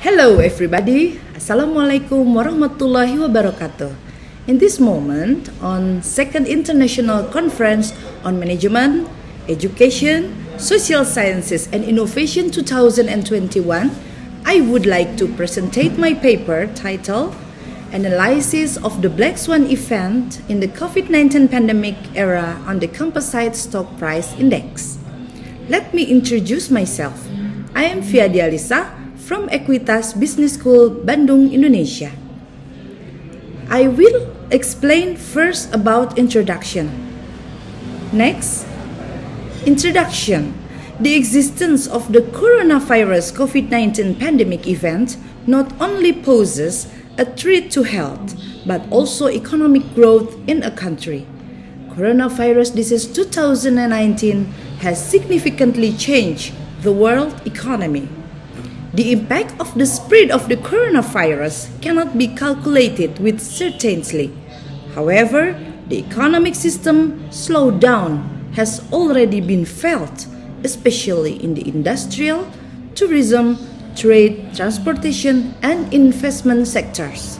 Hello, everybody. Assalamualaikum warahmatullahi wabarakatuh. In this moment, on Second International Conference on Management, Education, Social Sciences and Innovation 2021, I would like to presentate my paper titled Analysis of the Black Swan Event in the COVID-19 Pandemic Era on the Composite Stock Price Index. Let me introduce myself. I am Fia Dialysa from Ekuitas Business School, Bandung, Indonesia. I will explain first about introduction. Next, introduction. The existence of the coronavirus COVID-19 pandemic event not only poses a threat to health but also economic growth in a country. Coronavirus disease 2019 has significantly changed the world economy. The impact of the spread of the coronavirus cannot be calculated with certainty. However, the economic system slowdown has already been felt, especially in the industrial, tourism, trade, transportation, and investment sectors.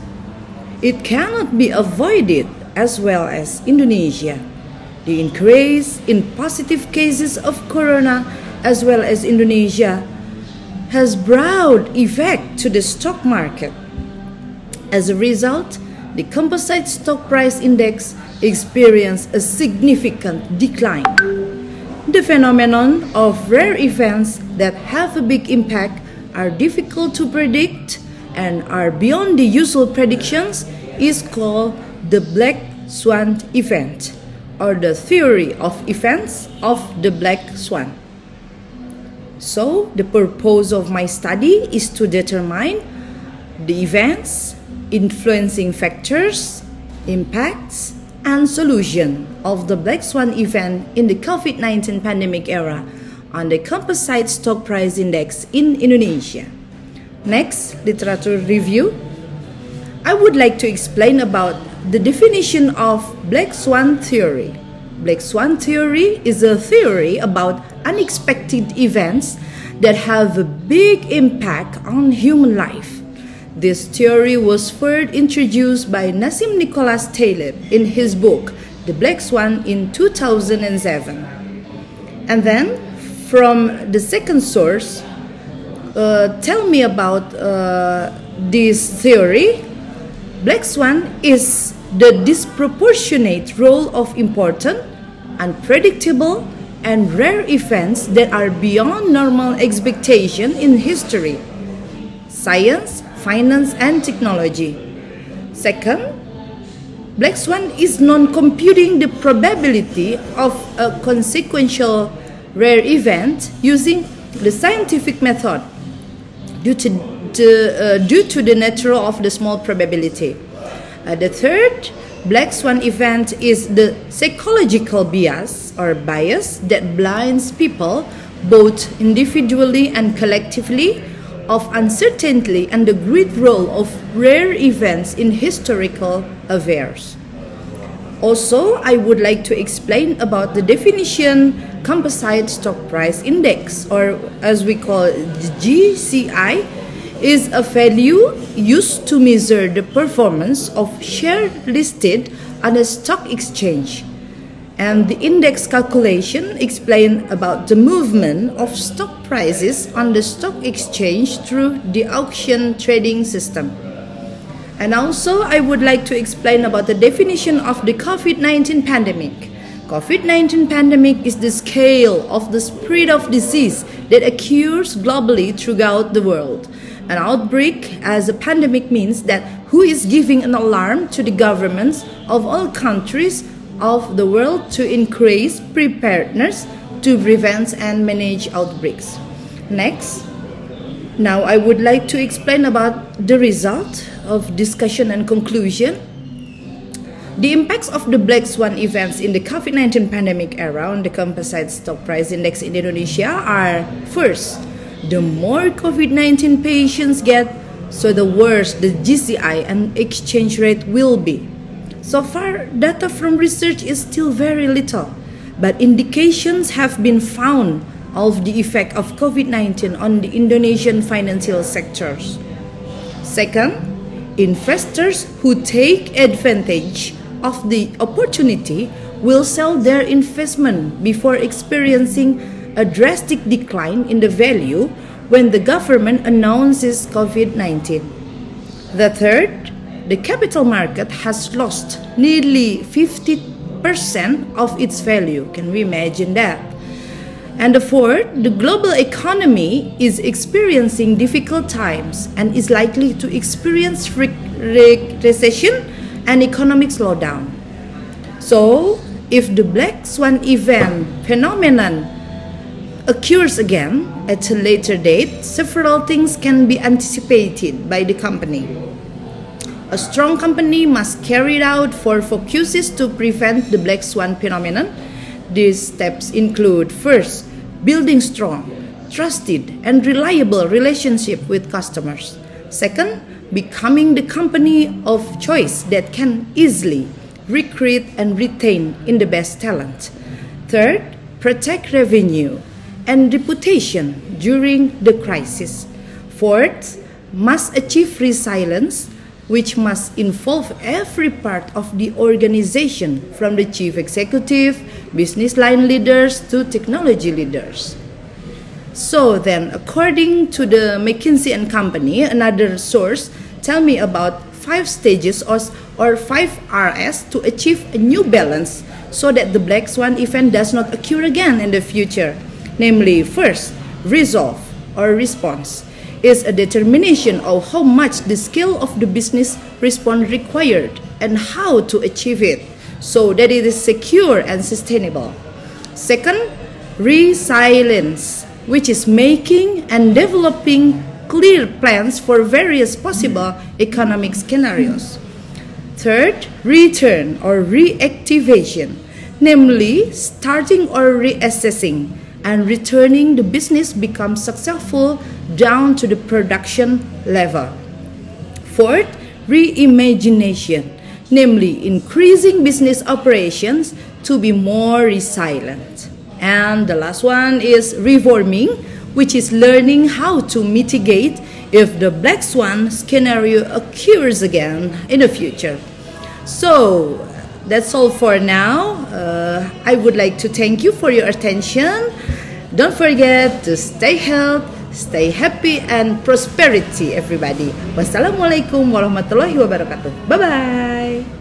It cannot be avoided as well as Indonesia. The increase in positive cases of corona as well as Indonesia has broad effect to the stock market. As a result, the composite stock price index experienced a significant decline. The phenomenon of rare events that have a big impact are difficult to predict and are beyond the usual predictions is called the black swan event or the theory of events of the black swan. So, the purpose of my study is to determine the events, influencing factors, impacts, and solution of the Black Swan event in the COVID 19 pandemic era on the Composite Stock Price Index in Indonesia. Next, literature review. I would like to explain about the definition of Black Swan theory. Black Swan theory is a theory about unexpected events that have a big impact on human life. This theory was first introduced by Nassim Nicholas Taleb in his book The Black Swan in 2007. And then, from the second source, uh, tell me about uh, this theory. Black Swan is the disproportionate role of important, unpredictable, and rare events that are beyond normal expectation in history, science, finance, and technology. Second, Black Swan is non-computing the probability of a consequential rare event using the scientific method due to, the, uh, due to the nature of the small probability. Uh, the third, Black Swan event is the psychological bias or bias that blinds people both individually and collectively of uncertainty and the great role of rare events in historical affairs. Also, I would like to explain about the definition composite stock price index or as we call it, GCI is a value used to measure the performance of share listed on a stock exchange. And the index calculation explain about the movement of stock prices on the stock exchange through the auction trading system. And also, I would like to explain about the definition of the COVID-19 pandemic. COVID-19 pandemic is the scale of the spread of disease that occurs globally throughout the world. An outbreak as a pandemic means that who is giving an alarm to the governments of all countries of the world to increase preparedness to prevent and manage outbreaks. Next, now I would like to explain about the result of discussion and conclusion. The impacts of the Black Swan events in the COVID 19 pandemic era on the composite stock price index in Indonesia are first, the more COVID 19 patients get, so the worse the GCI and exchange rate will be. So far, data from research is still very little, but indications have been found of the effect of COVID 19 on the Indonesian financial sectors. Second, investors who take advantage of the opportunity will sell their investment before experiencing a drastic decline in the value when the government announces COVID 19. The third, the capital market has lost nearly 50% of its value. Can we imagine that? And the fourth, the global economy is experiencing difficult times and is likely to experience recession and economic slowdown. So, if the black swan event phenomenon occurs again at a later date, several things can be anticipated by the company. A strong company must carry out for focuses to prevent the black swan phenomenon. These steps include first, building strong, trusted, and reliable relationship with customers. Second, becoming the company of choice that can easily recruit and retain in the best talent. Third, protect revenue and reputation during the crisis. Fourth, must achieve resilience, which must involve every part of the organization, from the chief executive, business line leaders, to technology leaders. So then, according to the McKinsey and Company, another source, tell me about five stages or, or five RS to achieve a new balance so that the black swan event does not occur again in the future. Namely, first, resolve or response is a determination of how much the scale of the business response required and how to achieve it so that it is secure and sustainable. Second, resilience, which is making and developing clear plans for various possible economic scenarios. Third, return or reactivation, namely starting or reassessing and returning the business becomes successful down to the production level. Fourth, reimagination, namely increasing business operations to be more resilient. And the last one is reforming, which is learning how to mitigate if the black swan scenario occurs again in the future. So that's all for now. Uh, I would like to thank you for your attention. Don't forget to stay healthy, stay happy, and prosperity, everybody. Wassalamualaikum warahmatullahi wabarakatuh. Bye bye.